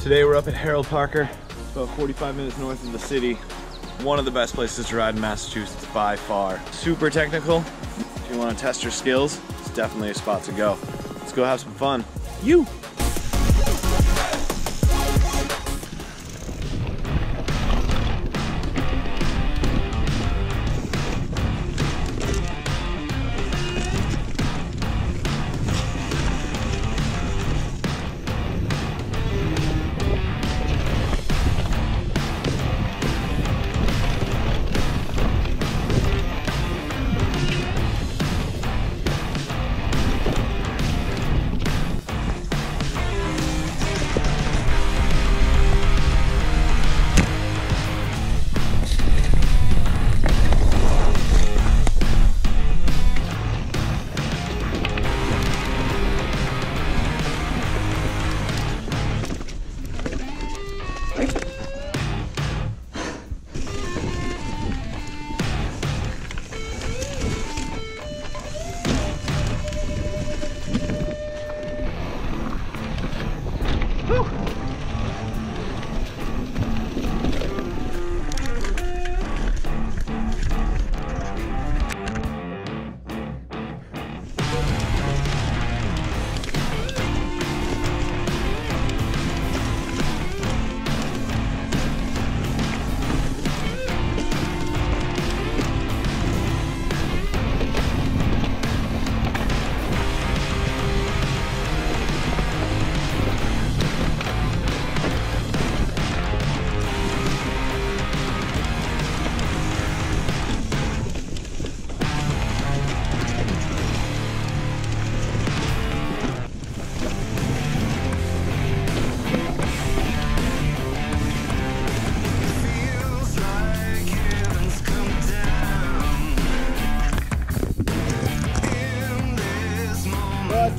Today we're up at Harold Parker, about 45 minutes north of the city. One of the best places to ride in Massachusetts by far. Super technical. If you want to test your skills, it's definitely a spot to go. Let's go have some fun. You!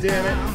Damn it.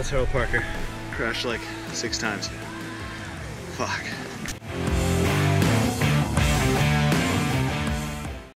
That's Harold Parker. Crashed like six times. Fuck.